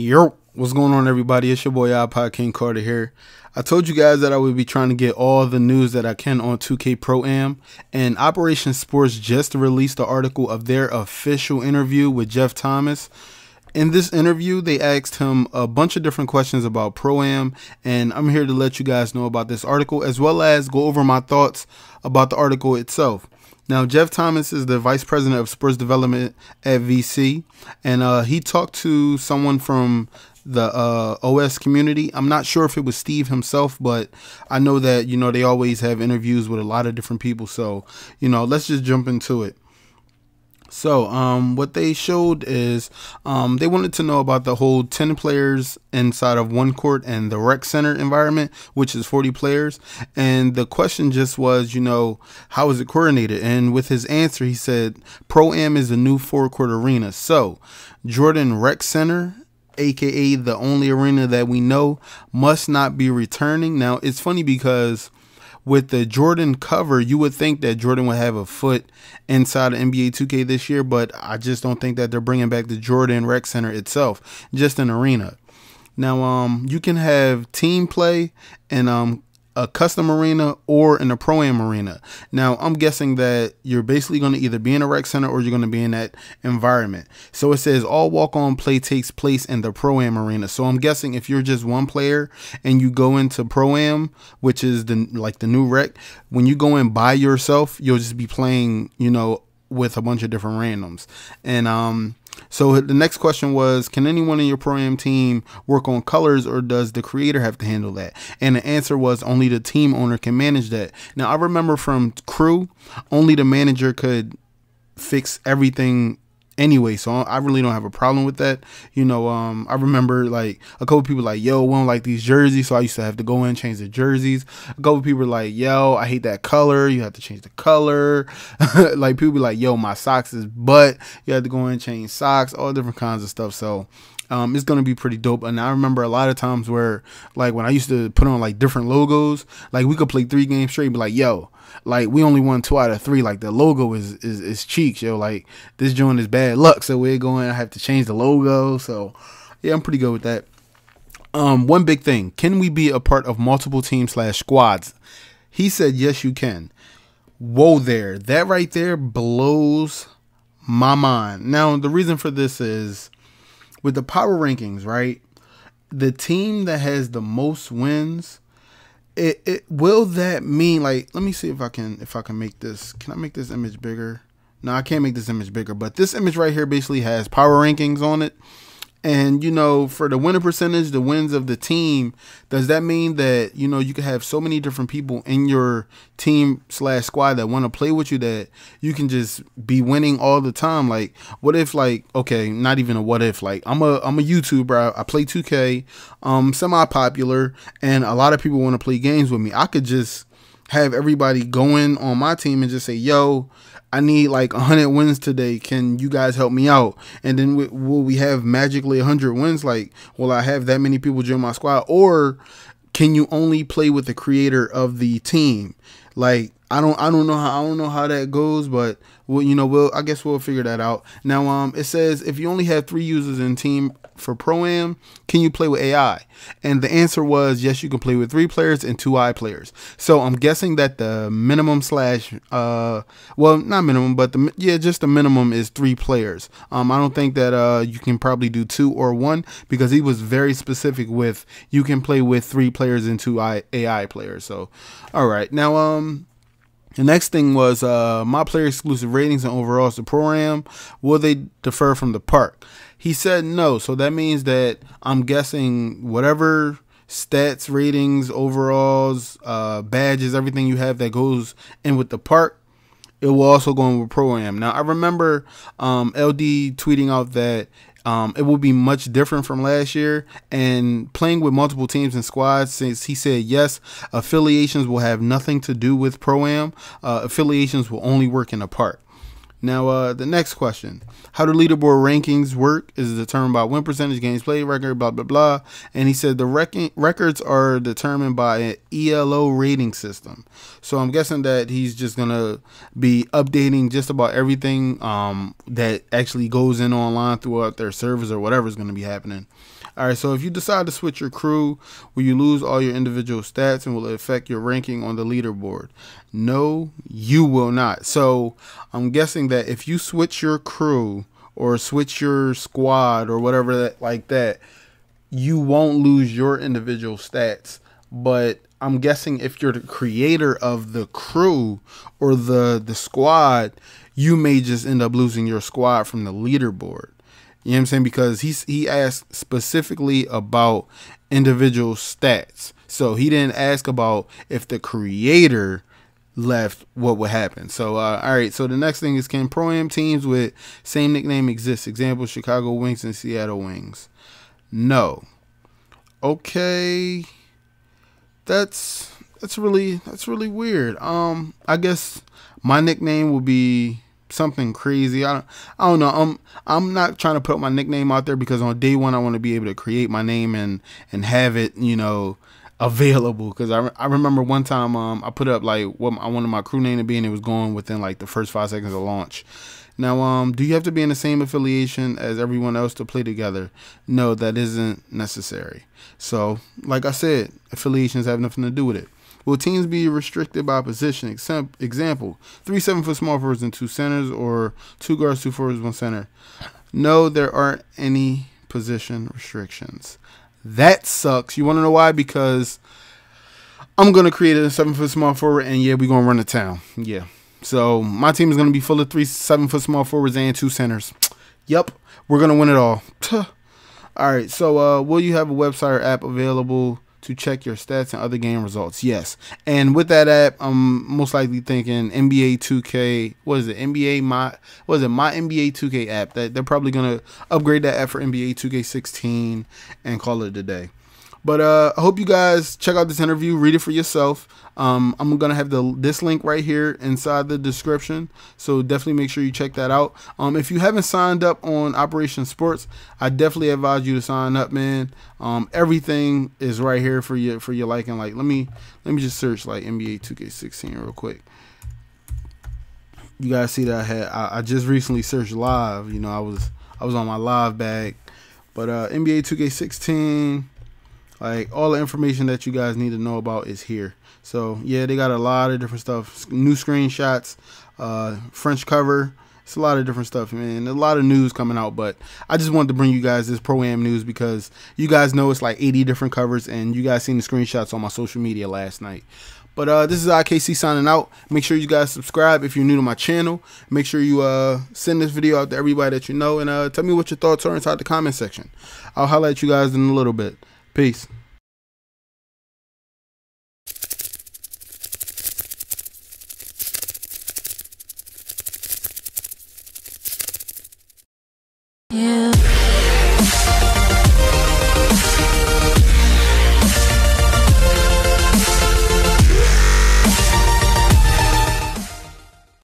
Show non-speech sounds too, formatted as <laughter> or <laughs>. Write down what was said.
Yo, what's going on, everybody? It's your boy iPod King Carter here. I told you guys that I would be trying to get all the news that I can on 2K Pro Am, and Operation Sports just released the article of their official interview with Jeff Thomas. In this interview, they asked him a bunch of different questions about Pro Am, and I'm here to let you guys know about this article as well as go over my thoughts about the article itself. Now, Jeff Thomas is the vice president of sports development at VC, and uh, he talked to someone from the uh, OS community. I'm not sure if it was Steve himself, but I know that you know they always have interviews with a lot of different people. So you know, let's just jump into it. So, um, what they showed is um, they wanted to know about the whole 10 players inside of one court and the rec center environment, which is 40 players. And the question just was, you know, how is it coordinated? And with his answer, he said, Pro Am is the new four court arena. So, Jordan Rec Center aka the only arena that we know must not be returning. Now, it's funny because with the Jordan cover, you would think that Jordan would have a foot inside of NBA 2K this year, but I just don't think that they're bringing back the Jordan Rec Center itself, just an arena. Now, um, you can have team play and um, a custom arena or in a pro am arena. Now, I'm guessing that you're basically going to either be in a rec center or you're going to be in that environment. So it says all walk on play takes place in the pro am arena. So I'm guessing if you're just one player and you go into pro am, which is the like the new rec, when you go in by yourself, you'll just be playing, you know, with a bunch of different randoms. And um so the next question was, can anyone in your pro am team work on colors or does the creator have to handle that? And the answer was only the team owner can manage that. Now I remember from crew, only the manager could fix everything anyway, so I really don't have a problem with that. You know, um, I remember like a couple people like, yo, we don't like these jerseys, so I used to have to go in and change the jerseys. A couple people like, yo, I hate that color, you have to change the color. <laughs> like people be like, yo, my socks is butt, you have to go in change socks, all different kinds of stuff. So um, it's gonna be pretty dope. And I remember a lot of times where like when I used to put on like different logos, like we could play three games straight, and be like, yo, like we only won two out of three. Like the logo is is, is cheeks, yo. Like this joint is bad luck, so we're going. I have to change the logo. So yeah, I'm pretty good with that. Um, one big thing: can we be a part of multiple teams slash squads? He said yes, you can. Whoa, there, that right there blows my mind. Now the reason for this is with the power rankings, right? The team that has the most wins it, it will that mean like let me see if I can if I can make this can I make this image bigger? No, I can't make this image bigger, but this image right here basically has power rankings on it. And you know, for the winner percentage, the wins of the team, does that mean that you know you can have so many different people in your team slash squad that want to play with you that you can just be winning all the time? Like, what if like okay, not even a what if like I'm a I'm a YouTuber, I, I play 2K, um, semi popular, and a lot of people want to play games with me. I could just have everybody going on my team and just say, yo, I need like 100 wins today. Can you guys help me out? And then will we have magically 100 wins? Like, will I have that many people join my squad? Or can you only play with the creator of the team? Like, I don't I don't know how I don't know how that goes, but well, you know, we'll I guess we'll figure that out. Now, um, it says if you only have three users in team for pro am, can you play with AI? And the answer was yes, you can play with three players and two I players. So I'm guessing that the minimum slash uh, well, not minimum, but the yeah, just the minimum is three players. Um, I don't think that uh you can probably do two or one because he was very specific with you can play with three players and two I, AI players. So, all right, now um the next thing was uh, my player exclusive ratings and overalls the pro am. Will they defer from the park? He said no. So that means that I'm guessing whatever stats, ratings, overalls, uh, badges, everything you have that goes in with the park, it will also go in with pro am. Now I remember um, LD tweeting out that um, it will be much different from last year. And playing with multiple teams and squads, since he said yes, affiliations will have nothing to do with pro am. Uh, affiliations will only work in a park. Now, uh, the next question How do leaderboard rankings work is determined by win percentage, games played record, blah, blah, blah. And he said the rec- records are determined by an ELO rating system. So I'm guessing that he's just going to be updating just about everything um, that actually goes in online throughout their servers or whatever is going to be happening. All right, so if you decide to switch your crew, will you lose all your individual stats and will it affect your ranking on the leaderboard? No, you will not. So I'm guessing that if you switch your crew or switch your squad or whatever that like that, you won't lose your individual stats. But I'm guessing if you're the creator of the crew or the the squad, you may just end up losing your squad from the leaderboard. You know what I'm saying? Because he's he asked specifically about individual stats. So he didn't ask about if the creator left, what would happen. So uh, all right. So the next thing is can pro am teams with same nickname exist? Example: Chicago Wings and Seattle Wings. No. Okay. That's that's really that's really weird. Um, I guess my nickname will be something crazy. I don't, I don't know. I'm I'm not trying to put my nickname out there because on day one I want to be able to create my name and and have it, you know, available. Because I, I remember one time um I put up like what I wanted my crew name to be and it was going within like the first five seconds of launch. Now, um, do you have to be in the same affiliation as everyone else to play together? No, that isn't necessary. So, like I said, affiliations have nothing to do with it. Will teams be restricted by position? Example: three seven foot small forwards and two centers, or two guards, two forwards, one center. No, there aren't any position restrictions. That sucks. You want to know why? Because I'm gonna create a seven foot small forward, and yeah, we're gonna run the town. Yeah. So my team is gonna be full of three seven foot small forwards and two centers. Yep, we're gonna win it all. all right. So uh, will you have a website or app available? To check your stats and other game results. Yes. And with that app, I'm most likely thinking NBA 2K. What is it? NBA my was it my NBA 2K app? That they're probably gonna upgrade that app for NBA 2K16 and call it a day. But uh, I hope you guys check out this interview, read it for yourself. Um, I'm gonna have the this link right here inside the description, so definitely make sure you check that out. Um, if you haven't signed up on Operation Sports, I definitely advise you to sign up, man. Um, everything is right here for you for your liking. Like, let me let me just search like NBA 2K16 real quick. You guys see that I had I, I just recently searched live. You know, I was I was on my live bag, but uh, NBA 2K16 like all the information that you guys need to know about is here. So yeah, they got a lot of different stuff. New screenshots, uh, French cover. It's a lot of different stuff, man. a lot of news coming out, but I just wanted to bring you guys this pro am news because you guys know it's like 80 different covers, and you guys seen the screenshots on my social media last night. But uh, this is IKC signing out. Make sure you guys subscribe if you're new to my channel. Make sure you uh, send this video out to everybody that you know, and uh, tell me what your thoughts are inside the comment section. I'll highlight you guys in a little bit. Peace. Yeah.